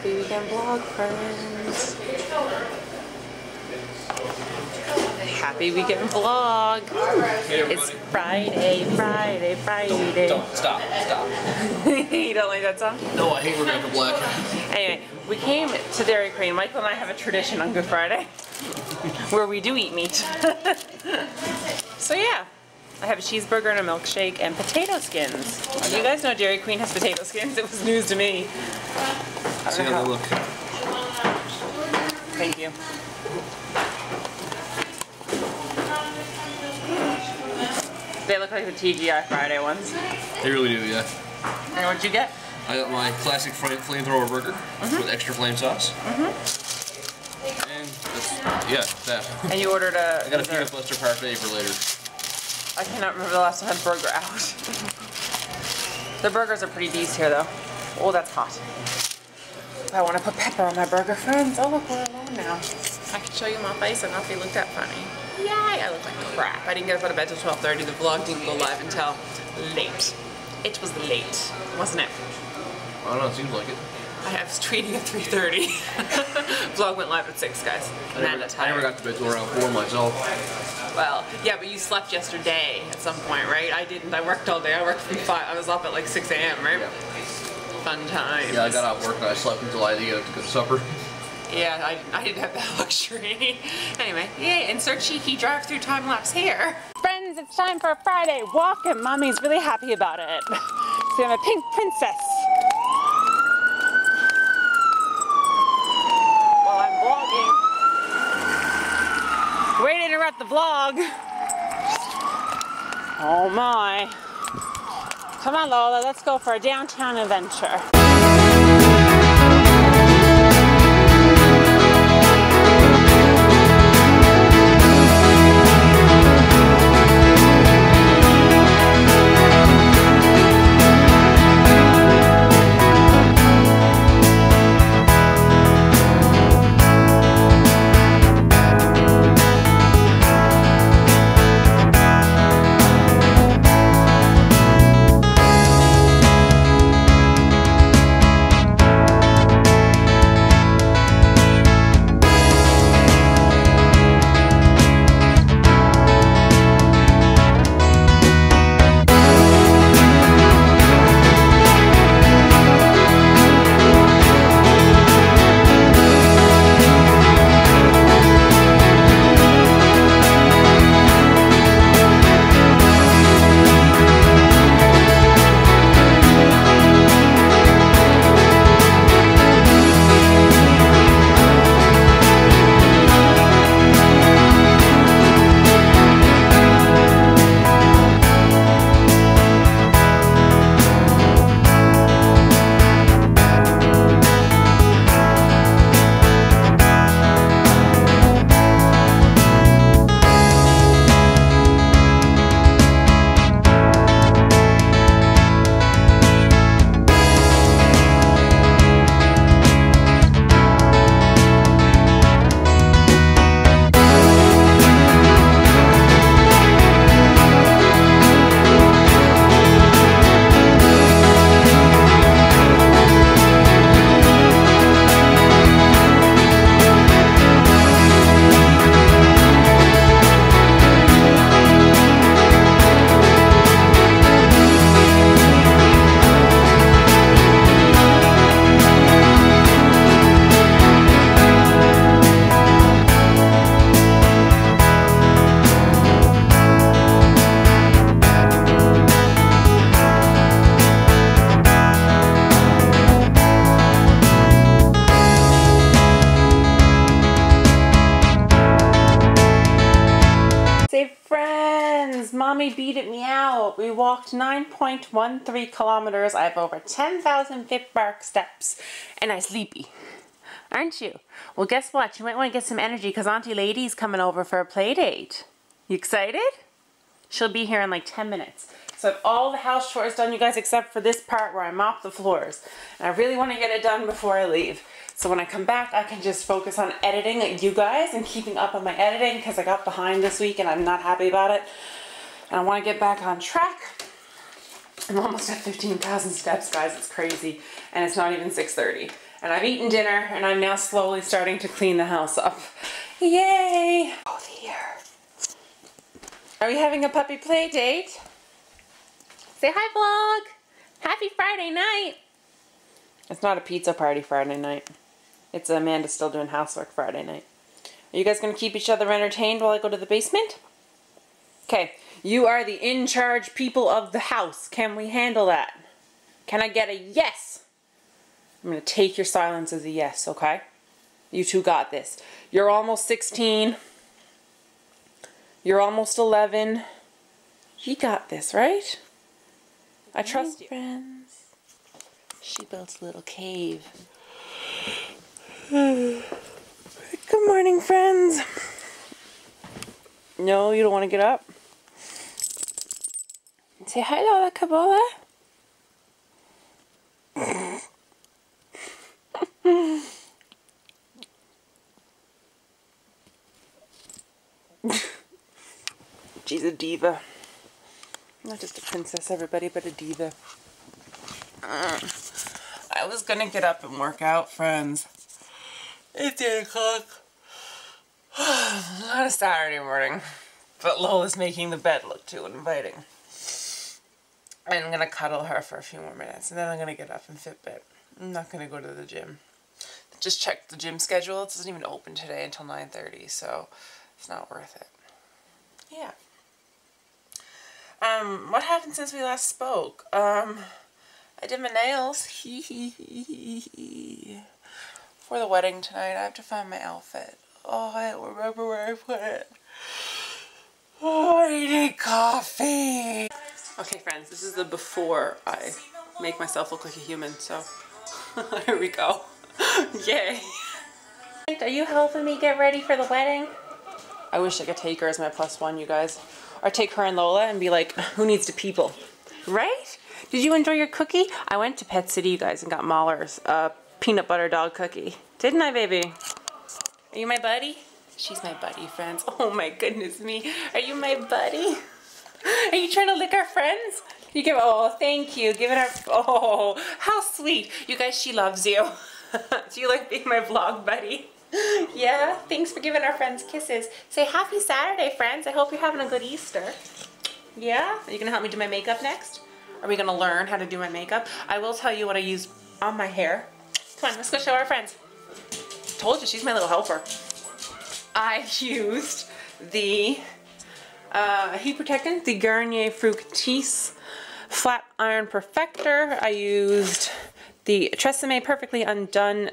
Happy weekend vlog, friends. Happy weekend vlog. It's Friday, Friday, Friday. Don't stop, stop. you don't like that song? No, I hate Rebecca Black. Anyway, we came to Dairy Queen. Michael and I have a tradition on Good Friday where we do eat meat. so yeah, I have a cheeseburger and a milkshake and potato skins. You guys know Dairy Queen has potato skins. It was news to me. See how they look. Thank you. They look like the TGI Friday ones. They really do, yeah. And what'd you get? I got my classic flame flamethrower burger with extra flame sauce. Mhm. And yeah, that. And you ordered a. I got a peanut butter parfait for later. I cannot remember the last time I had burger out. the burgers are pretty decent here though. Oh, that's hot. I want to put pepper on my burger, friends. Oh, look, we're alone now. I can show you my face and not be looked at funny. Yay, I look like crap. I didn't get up out of bed till 12.30. The vlog didn't go live until late. It was late, wasn't it? I don't know, it seems like it. I was tweeting at 3.30. vlog went live at 6, guys. I never, I never got to bed till around 4 myself. Well, yeah, but you slept yesterday at some point, right? I didn't. I worked all day. I worked from 5. I was up at like 6 a.m., right? Fun times. Yeah, I got out of work and I slept until I had to get up to go to supper. Yeah, I, I didn't have that luxury. anyway, yay, insert cheeky drive-through time lapse here. Friends, it's time for a Friday walk and mommy's really happy about it. So I'm a pink princess. While I'm vlogging. Way to interrupt the vlog. Oh my. Come on Lola, let's go for a downtown adventure. Mommy beat it me out. We walked 9.13 kilometers. I have over 10,000 fit bark steps and I'm sleepy. Aren't you? Well, guess what? You might want to get some energy because Auntie Lady's coming over for a play date. You excited? She'll be here in like 10 minutes. So I have all the house chores done, you guys, except for this part where I mop the floors. And I really want to get it done before I leave. So when I come back, I can just focus on editing you guys and keeping up on my editing because I got behind this week and I'm not happy about it. And I want to get back on track. I'm almost at 15,000 steps, guys. It's crazy. And it's not even 6.30. And I've eaten dinner and I'm now slowly starting to clean the house up. Yay! Oh, here. Are we having a puppy play date? Say hi, vlog! Happy Friday night! It's not a pizza party Friday night. It's Amanda still doing housework Friday night. Are you guys going to keep each other entertained while I go to the basement? Okay, you are the in charge people of the house. Can we handle that? Can I get a yes? I'm going to take your silence as a yes, okay? You two got this. You're almost 16. You're almost 11. You got this, right? I trust you. Friends. She built a little cave. Good morning, friends. No, you don't want to get up? Say hi, Lola Cabola. She's a diva. Not just a princess, everybody, but a diva. Uh, I was gonna get up and work out, friends. It's 8 o'clock. Not a Saturday morning, but Lola's making the bed look too inviting. And I'm gonna cuddle her for a few more minutes, and then I'm gonna get up and Fitbit. I'm not gonna go to the gym. Just checked the gym schedule. It doesn't even open today until 9.30, so it's not worth it. Yeah. Um, what happened since we last spoke? Um, I did my nails. For the wedding tonight, I have to find my outfit. Oh, I don't remember where I put it. Oh, I need coffee. Okay, friends, this is the before I make myself look like a human, so here we go. Yay. Are you helping me get ready for the wedding? I wish I could take her as my plus one, you guys. Or take her and Lola and be like, who needs to people? Right? Did you enjoy your cookie? I went to Pet City, you guys, and got Mahler's uh, peanut butter dog cookie. Didn't I, baby? Are you my buddy? She's my buddy, friends. Oh my goodness me. Are you my buddy? Are you trying to lick our friends? You give, oh, thank you. Give it our, oh, how sweet. You guys, she loves you. Do you like being my vlog buddy? yeah, thanks for giving our friends kisses. Say happy Saturday, friends. I hope you're having a good Easter. Yeah? Are you going to help me do my makeup next? Are we going to learn how to do my makeup? I will tell you what I use on my hair. Come on, let's go show our friends. Told you, she's my little helper. I used the uh, heat protectant, the Garnier Fructis Flat Iron Perfector. I used the Tresemme Perfectly Undone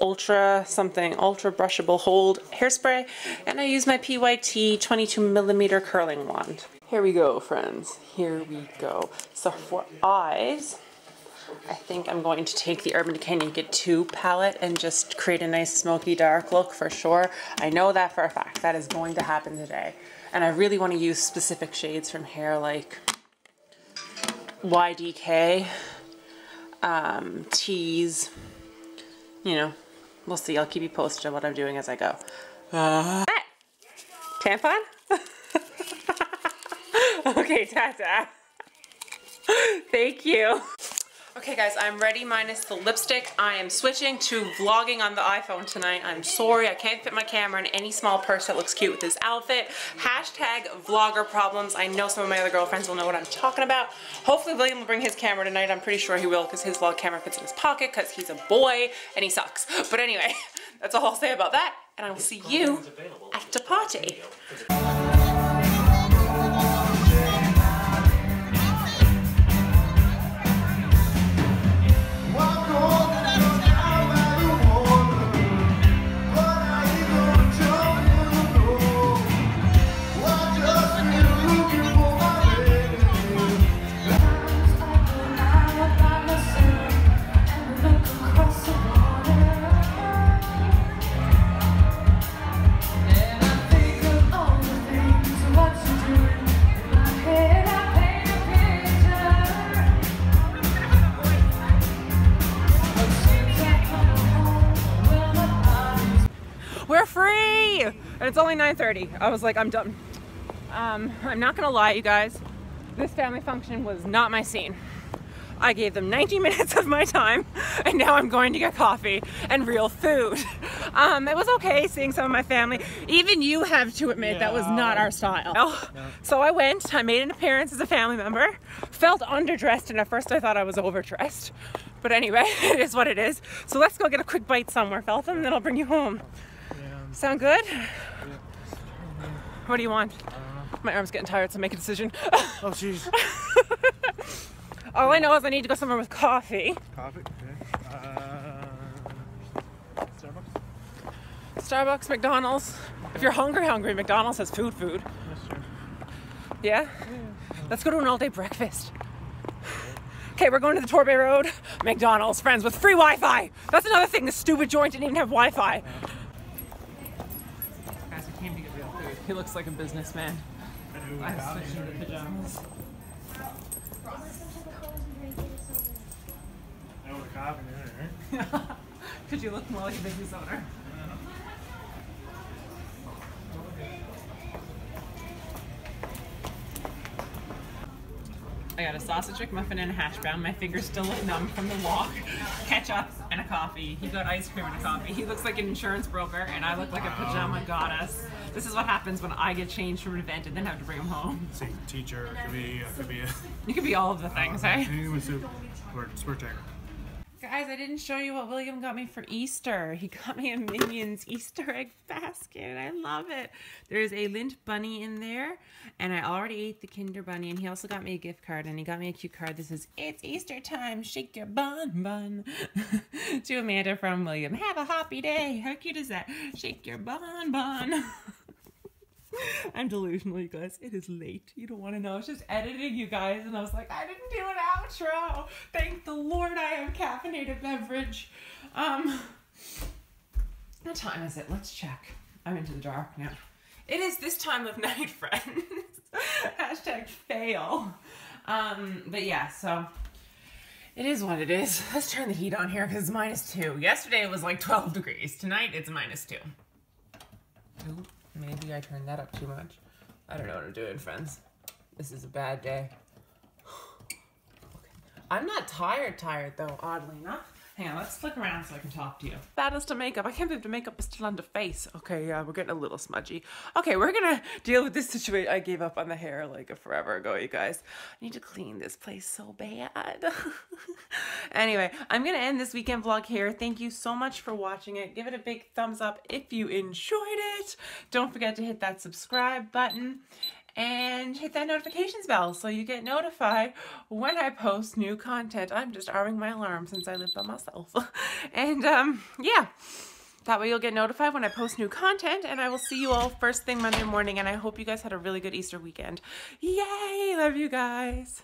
ultra something, ultra brushable hold hairspray, and I use my PYT 22 millimeter curling wand. Here we go, friends. Here we go. So for eyes, I think I'm going to take the Urban Decay Naked 2 palette and just create a nice smoky dark look for sure. I know that for a fact. That is going to happen today. And I really want to use specific shades from here like YDK, um, Tease, you know, we'll see. I'll keep you posted on what I'm doing as I go. Uh, tampon? okay, Tata. Thank you. Okay guys, I'm ready minus the lipstick. I am switching to vlogging on the iPhone tonight. I'm sorry, I can't fit my camera in any small purse that looks cute with this outfit. Hashtag vlogger problems. I know some of my other girlfriends will know what I'm talking about. Hopefully William will bring his camera tonight. I'm pretty sure he will because his vlog camera fits in his pocket because he's a boy and he sucks. But anyway, that's all I'll say about that. And I will see you at the party. Only 9.30. I was like, I'm done. Um, I'm not gonna lie, you guys. This family function was not my scene. I gave them 90 minutes of my time and now I'm going to get coffee and real food. Um, it was okay seeing some of my family. Even you have to admit yeah. that was not our style. No. So I went, I made an appearance as a family member, felt underdressed and at first I thought I was overdressed. But anyway, it is what it is. So let's go get a quick bite somewhere, Feltham, and then I'll bring you home. Yeah. Sound good? What do you want? My arm's getting tired, so make a decision. oh, jeez. All I know is I need to go somewhere with coffee. Coffee? Okay. Uh, Starbucks? Starbucks, McDonald's. If you're hungry, hungry, McDonald's has food, food. Yeah? yeah? Let's go to an all-day breakfast. Okay, we're going to the Torbay Road McDonald's, friends, with free Wi-Fi. That's another thing. This stupid joint didn't even have Wi-Fi. Guys, we came to get real food. He looks like a businessman. I switched into pajamas. Could you look more like a business owner? I got a sausage McMuffin and a hash brown. My fingers still look numb from the walk. Ketchup and a coffee. He got ice cream and a coffee. He looks like an insurance broker, and I look like a pajama goddess. This is what happens when I get changed from an event and then have to bring him home. See, teacher, could be, could be. A, you could be all of the things, uh, eh? Sport tagger. Guys, I didn't show you what William got me for Easter. He got me a Minions Easter egg basket, I love it. There's a lint bunny in there, and I already ate the Kinder Bunny, and he also got me a gift card, and he got me a cute card that says, It's Easter time, shake your bun bun. to Amanda from William, have a happy day. How cute is that? Shake your bun bun. I'm delusional, you guys. It is late. You don't want to know. I was just editing you guys, and I was like, I didn't do an outro. Thank the Lord I have caffeinated beverage. Um, what time is it? Let's check. I'm into the dark now. It is this time of night, friends. Hashtag fail. Um, but yeah, so it is what it is. Let's turn the heat on here because it's minus two. Yesterday it was like 12 degrees. Tonight it's minus two. Ooh. Maybe I turned that up too much. I don't know what I'm doing, friends. This is a bad day. okay. I'm not tired, tired though, oddly enough. Hang on, let's flick around so I can talk to you. That is to makeup. I can't believe the makeup is still on the face. Okay, yeah, we're getting a little smudgy. Okay, we're gonna deal with this situation. I gave up on the hair like a forever ago, you guys. I need to clean this place so bad. anyway, I'm gonna end this weekend vlog here. Thank you so much for watching it. Give it a big thumbs up if you enjoyed it. Don't forget to hit that subscribe button and hit that notifications bell so you get notified when I post new content. I'm just arming my alarm since I live by myself. and um, yeah, that way you'll get notified when I post new content and I will see you all first thing Monday morning and I hope you guys had a really good Easter weekend. Yay! Love you guys.